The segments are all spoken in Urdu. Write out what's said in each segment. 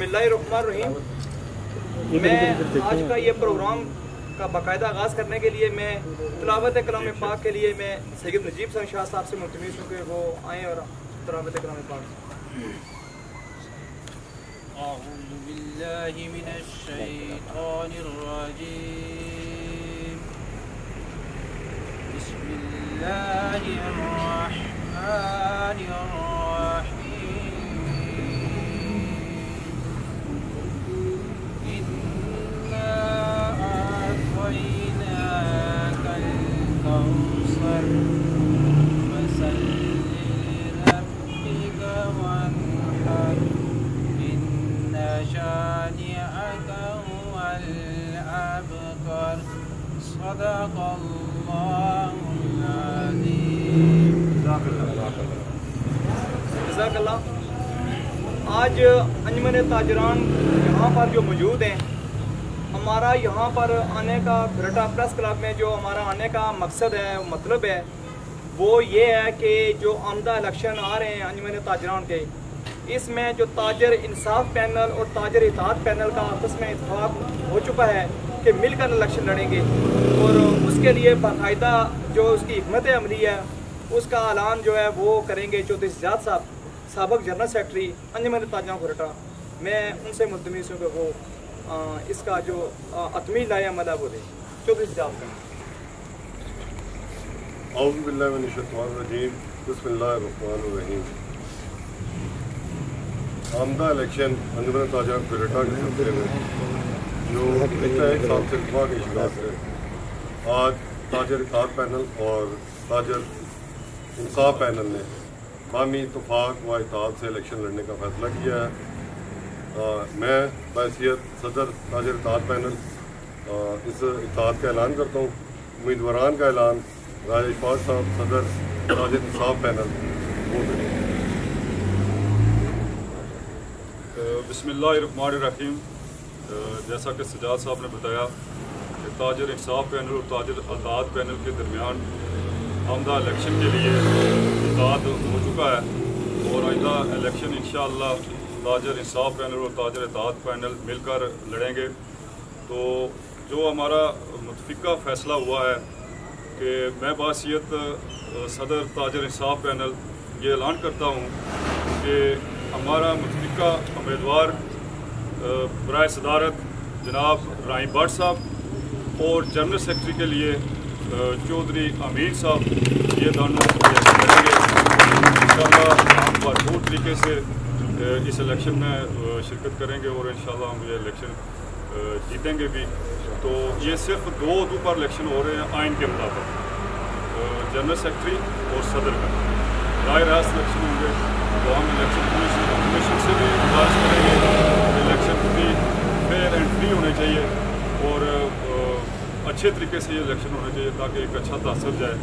بسم اللہ الرحمن الرحیم۔ میں آج کا یہ پروگرام کا باقاعدہ آغاز کرنے کے لیے میں تلاوت کلام پاک کے لیے میں سید نجیب سنگ شاہ صاحب سے ملتویز ہوں کہ وہ آئیں اور تلاوت کلام پاک۔ اعوذ باللہ من الشیطان الرجیم بسم اللہ الرحمن الرحیم جزاک اللہ۔ آج انجمن تاجران یہاں پر جو موجود ہیں، ہمارا یہاں پر آنے کا بھرٹا پریس کلب میں جو ہمارا آنے کا مقصد ہے مطلب ہے، وہ یہ ہے کہ جو آمدہ الیکشن آ رہے ہیں انجمن تاجران کے، اس میں جو تاجر انصاف پینل اور تاجر اطاعت پینل کا آپس میں اتفاق ہو چکا ہے کہ مل کر الیکشن لڑیں گے اور اس کے لیے باقاعدہ جو اس کی حکمت عملی ہے اس کا اعلان جو ہے وہ کریں گے چودھری زیاد صاحب، سابق جنرل سیکٹری انجمن تاجہ خرٹا میں ان سے ملتمس ہوں کہ وہ اس کا جو اتمی لائے عمل ہے وہ دیں چودھری زیاد صاحب اعوذ باللہ من الشیطان الرجیم۔ بسم اللہ الرحمن الرحیم۔ آمدہ الیکشن انجمن تاجہ خرٹا کے سلسلے میں، جو پچھلا ایک سال سے اتفاق کے ہے، آج تاجر کار پینل اور تاجر انصاف پینل نے باہمی اتفاق و اطاعت سے الیکشن لڑنے کا فیصلہ کیا ہے۔ میں بحثیت صدر تاجر اطاعت پینل اس اتحاد کا اعلان کرتا ہوں۔ امیدواران کا اعلان، راج اشفاق صاحب، صدر تاجر انصاف پینل۔ بسم اللہ الرحمن الرحیم۔ جیسا کہ سجاد صاحب نے بتایا کہ تاجر انصاف پینل اور تاجر اطاعت پینل کے درمیان آمدہ الیکشن کے لیے آزاد ہو چکا ہے اور آئندہ الیکشن انشاءاللہ تاجر انصاف پینل اور تاجر اطاعت پینل مل کر لڑیں گے۔ تو جو ہمارا متفقہ فیصلہ ہوا ہے کہ میں باسیت صدر تاجر انصاف پینل یہ اعلان کرتا ہوں کہ ہمارا متفقہ امیدوار برائے صدارت جناب رائیم بٹ صاحب اور جنرل سیکرٹری کے لیے چودھری امیر صاحب، یہ دونوں کریں گے۔ انشاءاللہ ہم بھرپور طریقے سے اس الیکشن میں شرکت کریں گے اور انشاءاللہ ہم یہ الیکشن جیتیں گے بھی۔ تو یہ صرف دو دو پر الیکشن ہو رہے ہیں آئین کے مطابق۔ جنرل سیکرٹری اور صدر کا۔ براہ راست الیکشن ہوں گے۔ تو ہم الیکشن کمیشن سے بھی گزارش کریں گے۔ الیکشن بھی فیئر اینڈ فری ہونے چاہیے اور اچھے طریقے سے یہ الیکشن ہونا چاہیے تاکہ ایک اچھا تاثر جائے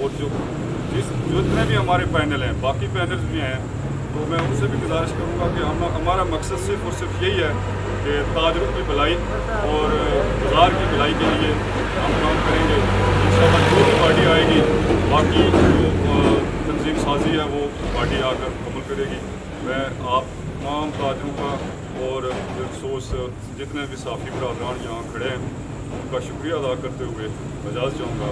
اور جو جس جتنے بھی ہمارے پینل ہیں، باقی پینلز بھی ہیں، تو میں ان سے بھی گزارش کروں گا کہ ہم ہمارا مقصد صرف اور صرف یہی ہے کہ تاجروں کی بلائی اور بازار کی بلائی کے لیے ہم کام کریں گے۔ انشاءاللہ جو بھی پارٹی آئے گی، باقی جو تنظیم سازی ہے، وہ پارٹی آ کر عمل کرے گی۔ میں آپ تمام تاجروں کا اور افسوس جتنے بھی صافی برادران یہاں کھڑے ہیں ان کا شکریہ ادا کرتے ہوئے مجاز چاہوں گا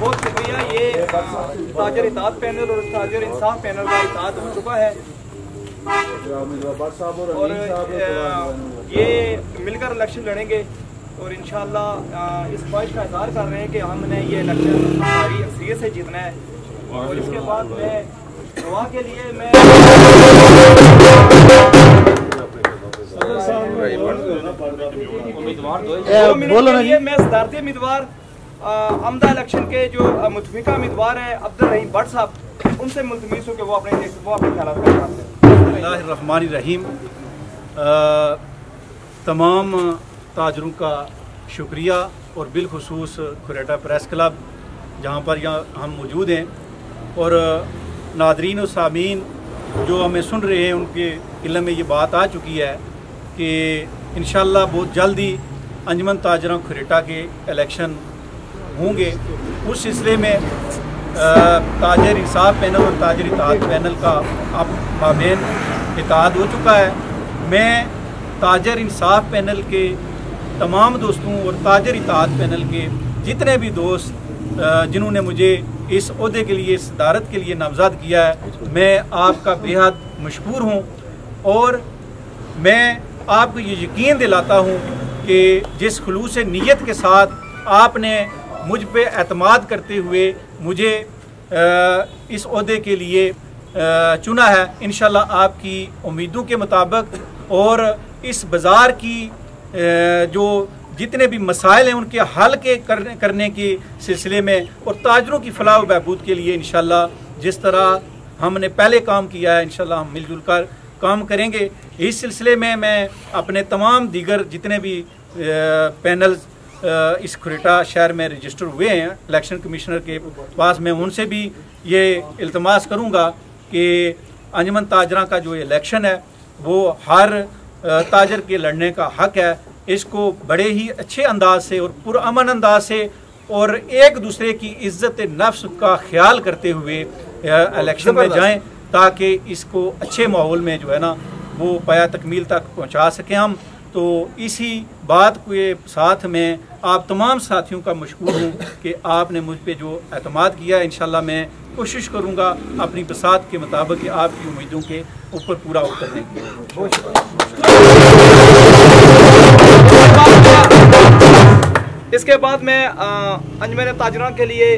بہت شکریہ، یہ تاجر اطاعت پینل اور تاجر انصاف پینل کا اطاعت ہو چکا ہے۔ اور یہ مل کر الیکشن لڑیں گے۔ اور انشاءاللہ اس خواہش کا اظہار کر رہے ہیں کہ ہم نے یہ الیکشن ہماری اکثریت سے جیتنا ہے۔ اور اس کے بعد میں دعا کے لیے میں میں صدارتی امیدوار عمدہ الیکشن کے جو متفقہ امیدوار ہیں عبد الرحیم بٹ صاحب ان سے ملتمیز ہو کہ وہ اپنے خیالات اللہ الرحمن الرحیم۔ تمام تاجروں کا شکریہ اور بالخصوص کھریٹا پریس کلب، جہاں پر یہاں ہم موجود ہیں۔ اور ناظرین و سامعین، جو ہمیں سن رہے ہیں، ان کے علم میں یہ بات آ چکی ہے کہ انشاءاللہ بہت جلدی انجمن تاجرہ کھریٹا کے الیکشن ہوں گے۔ اس سلسلے میں تاجر انصاف پینل اور تاجر اطاعت پینل کا اب مابین اطاعت ہو چکا ہے۔ میں تاجر انصاف پینل کے تمام دوستوں اور تاجر اطاعت پینل کے جتنے بھی دوست جنہوں نے مجھے اس عہدے کے لیے صدارت کے لیے نامزاد کیا ہے، میں آپ کا بہت مشکور ہوں اور میں آپ کو یہ یقین دلاتا ہوں کہ جس خلوص نیت کے ساتھ آپ نے مجھ پہ اعتماد کرتے ہوئے مجھے اس عہدے کے لیے چنا ہے۔ انشاءاللہ آپ کی امیدوں کے مطابق اور اس بازار کی جو جتنے بھی مسائل ہیں ان کے حل کے کرنے کے سلسلے میں اور تاجروں کی فلاح و بہبود کے لیے انشاءاللہ جس طرح ہم نے پہلے کام کیا ہے، انشاءاللہ ہم مل جل کر کام کریں گے۔ اس سلسلے میں میں اپنے تمام دیگر جتنے بھی پینلز اس کھریٹا شہر میں رجسٹر ہوئے ہیں، الیکشن کمیشنر کے پاس میں ان سے بھی یہ التماس کروں گا کہ انجمن تاجرہ کا جو الیکشن ہے، وہ ہر تاجر کے لڑنے کا حق ہے۔ اس کو بڑے ہی اچھے انداز سے اور پرامن انداز سے اور ایک دوسرے کی عزت نفس کا خیال کرتے ہوئے الیکشن میں جائیں تاکہ اس کو اچھے ماحول میں جو ہے نا وہ پایا تکمیل تک پہنچا سکیں ہم۔ تو اسی بات کے ساتھ میں آپ تمام ساتھیوں کا مشکور ہوں کہ آپ نے مجھ پہ جو اعتماد کیا انشاءاللہ میں کوشش کروں گا اپنی بسات کے مطابق کہ آپ کی امیدوں کے اوپر پورا اترنے کی اس کے بعد میں انجمن تاجران کے لیے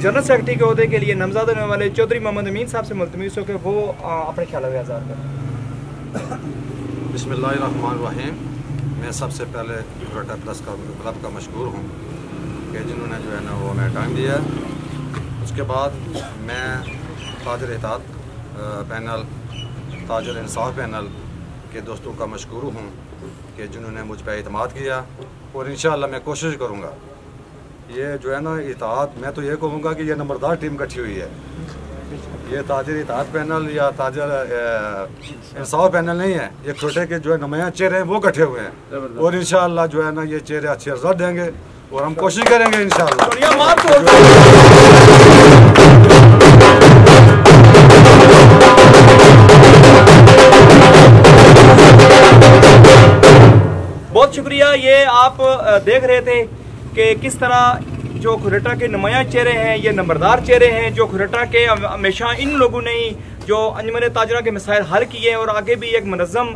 جنرل سیکرٹری کے عہدے کے لیے نمزاد ہونے والے چودھری محمد امین صاحب سے ملتمیز ہو کے وہ اپنے خیال آزاد کریں۔ بسم اللہ الرحمن الرحیم۔ میں سب سے پہلے کروٹا پلس کا کلب کا مشکور ہوں کہ جنہوں نے جو ہے نا وہ ہمیں ٹائم دیا اس کے بعد میں تاجر احتاط پینل، تاجر انصاف پینل کے دوستوں کا مشکور ہوں کہ جنہوں نے مجھ پہ اعتماد کیا اور انشاءاللہ میں کوشش کروں گا۔ یہ جو ہے نا اطاعت، میں تو یہ کہوں گا کہ یہ نمبردار ٹیم کٹھی ہوئی ہے۔ یہ تاجر اطاعت پینل یا تاجر انصاف پینل نہیں ہے یہ چھوٹے کے جو ہے نمایاں چہرے ہیں وہ کٹھے ہوئے ہیں۔ اور انشاءاللہ جو ہے نا یہ چہرے اچھے رد دیں گے اور ہم کوشش کریں گے انشاءاللہ۔ بہت شکریہ یہ آپ دیکھ رہے تھے کہ کس طرح جو کھرٹا کے نمایاں چہرے ہیں، یہ نمبردار چہرے ہیں جو کھرٹا کے ہمیشہ ان لوگوں نے ہی جو انجمن تاجرہ کے مسائل حل کیے ہیں اور آگے بھی ایک منظم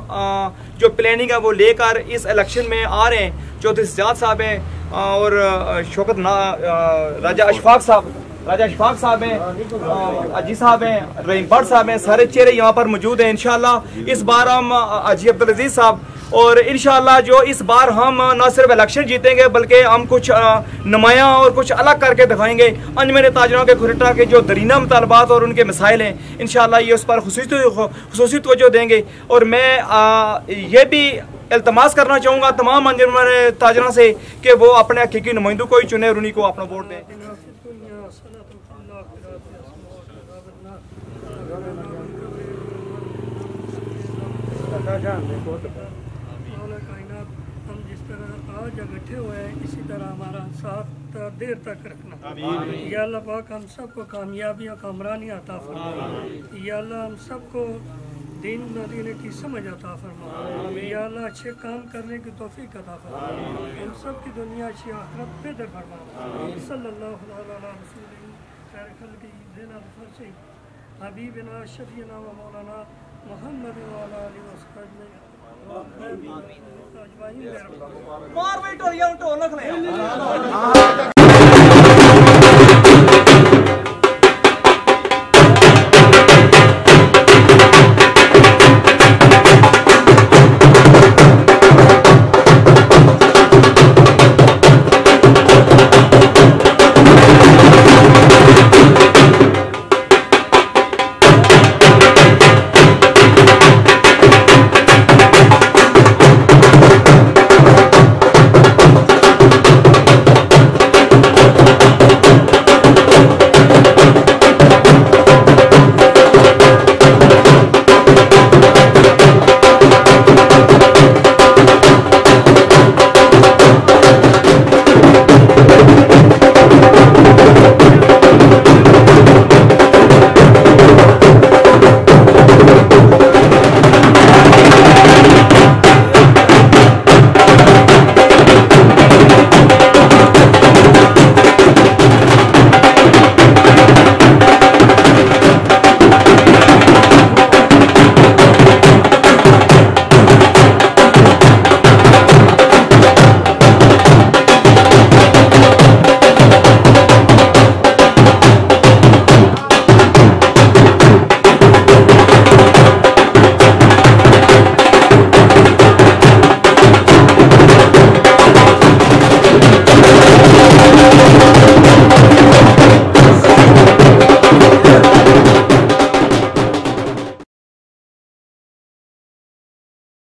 جو پلاننگ ہے وہ لے کر اس الیکشن میں آ رہے ہیں۔ جو دسجاد صاحب ہیں اور شوکت نا راجہ اشفاق صاحب، راجہ اشفاق صاحب ہیں اجی صاحب ہیں، رحیم بٹ صاحب ہیں، سارے چہرے یہاں پر موجود ہیں، انشاءاللہ اس بار ہم اجی عبدالعزیز صاحب اور انشاءاللہ جو اس بار ہم نہ صرف الیکشن جیتیں گے بلکہ ہم کچھ نمایاں اور کچھ الگ کر کے دکھائیں گے۔ انجمن تاجروں کے گھرٹا کے جو درینہ مطالبات اور ان کے مسائل ہیں، انشاءاللہ یہ اس پر خصوصی توجہ دیں گے۔ اور میں یہ بھی التماس کرنا چاہوں گا تمام انجمن تاجروں سے کہ وہ اپنے حقیقی نمائندوں کو ہی چنے اور انہیں کو اپنا ووٹ دیں۔ جان اور جو اکٹھے ہوئے ہیں اسی طرح ہمارا ساتھ دیر تک رکھنا۔ یا اللہ پاک ہم سب کو کامیابی اور کامرانی عطا فرمائے۔ یا اللہ ہم سب کو دین مدینے کی سمجھ عطا فرمائے۔ یا اللہ اچھے کام کرنے کی توفیق عطا فرمائے۔ ہم سب کی دنیا اچھی آخرت بہتر فرمائے۔ صلی اللہ علیہ وسلم خیر خلقی دینا فرسی حبیبنا شفینا و مولانا محمد و علیہ وسلم ਮਾਰ ਵੀ ਢੋਲੀਆਂ ਨੂੰ ਢੋਲ ਲਖ ਲੈ